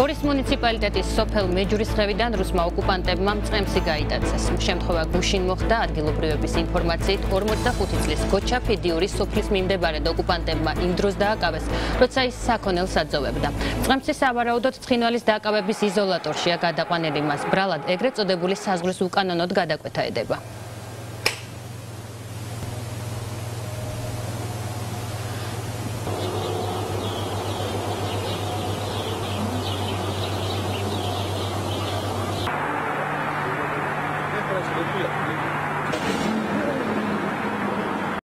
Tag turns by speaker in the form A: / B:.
A: გორის მუნიციპალიტეტის სოფელ მეჯურისხევიდან რუსმა ოკუპანტებმა წემსი გაიტაცეს. შემთხვევა გუშინ მოხდა ადგილობრივების ინფორმაციით 45 წლის გოჩა ფედიური სოფლის მიმდებარე ოკუპანტებმა იმ დროს დააკავეს, როცა ის საქონელს აძოვებდა. წემსი სავარაუდოდ ცხინვალის დააკავების იზოლატორშია გადაყვანილი მას ბრალად ეგრეთ წოდებული საზღვრის უკანონოდ გადაკვეთა ედება.